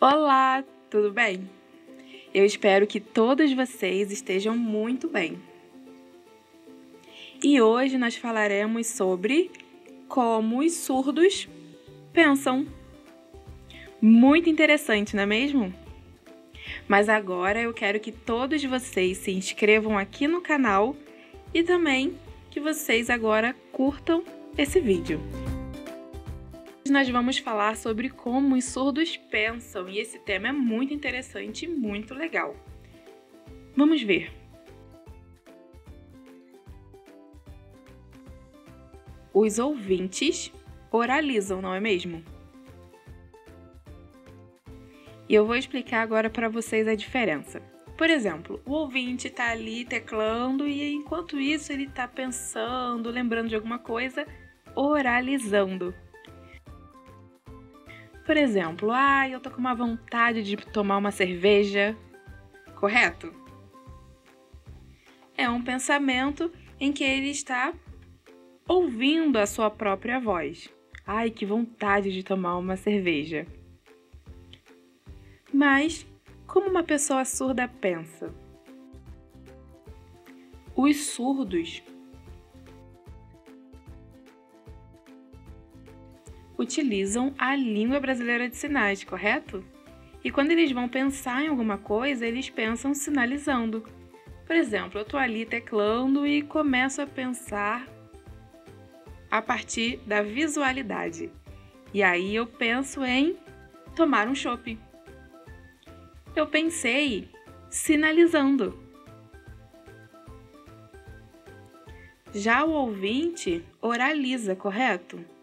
Olá, tudo bem? Eu espero que todos vocês estejam muito bem. E hoje nós falaremos sobre como os surdos pensam. Muito interessante, não é mesmo? Mas agora eu quero que todos vocês se inscrevam aqui no canal e também que vocês agora curtam esse vídeo nós vamos falar sobre como os surdos pensam e esse tema é muito interessante e muito legal. Vamos ver. Os ouvintes oralizam, não é mesmo? E eu vou explicar agora para vocês a diferença. Por exemplo, o ouvinte está ali teclando e enquanto isso ele está pensando, lembrando de alguma coisa, oralizando. Por exemplo, ah, eu tô com uma vontade de tomar uma cerveja, correto? É um pensamento em que ele está ouvindo a sua própria voz. Ai, que vontade de tomar uma cerveja. Mas como uma pessoa surda pensa? Os surdos utilizam a língua brasileira de sinais, correto? E quando eles vão pensar em alguma coisa, eles pensam sinalizando. Por exemplo, eu estou ali teclando e começo a pensar a partir da visualidade. E aí eu penso em tomar um chopp. Eu pensei sinalizando. Já o ouvinte oraliza, correto?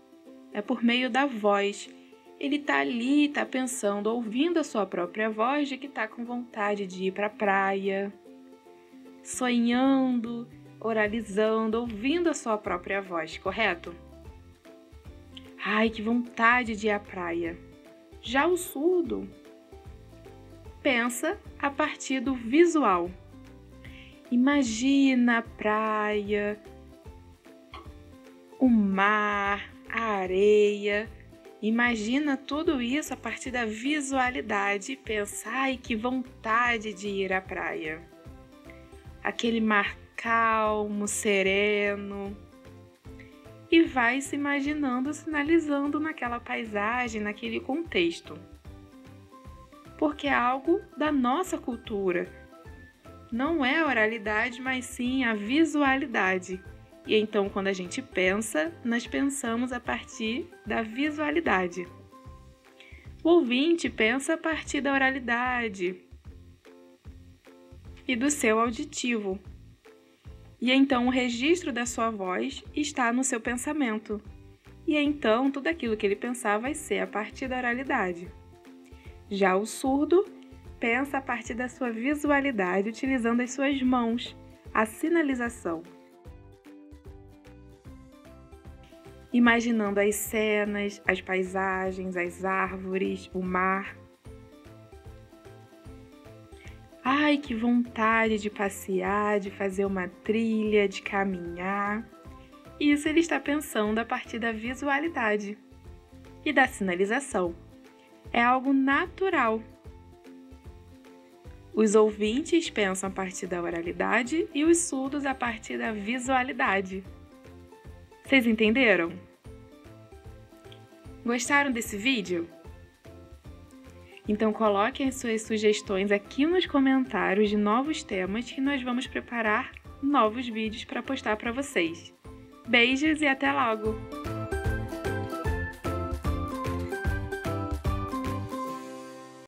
É por meio da voz. Ele está ali, está pensando, ouvindo a sua própria voz de que está com vontade de ir para a praia, sonhando, oralizando, ouvindo a sua própria voz, correto? Ai, que vontade de ir à praia. Já o surdo pensa a partir do visual. Imagina a praia, o mar, a areia. Imagina tudo isso a partir da visualidade e pensa, ai que vontade de ir à praia. Aquele mar calmo, sereno. E vai se imaginando, sinalizando naquela paisagem, naquele contexto. Porque é algo da nossa cultura. Não é oralidade, mas sim a visualidade e então, quando a gente pensa, nós pensamos a partir da visualidade. O ouvinte pensa a partir da oralidade e do seu auditivo. E então o registro da sua voz está no seu pensamento. E então tudo aquilo que ele pensar vai ser a partir da oralidade. Já o surdo pensa a partir da sua visualidade utilizando as suas mãos, a sinalização. Imaginando as cenas, as paisagens, as árvores, o mar. Ai, que vontade de passear, de fazer uma trilha, de caminhar. Isso ele está pensando a partir da visualidade e da sinalização. É algo natural. Os ouvintes pensam a partir da oralidade e os surdos a partir da visualidade. Vocês entenderam? Gostaram desse vídeo? Então coloquem as suas sugestões aqui nos comentários de novos temas que nós vamos preparar novos vídeos para postar para vocês. Beijos e até logo!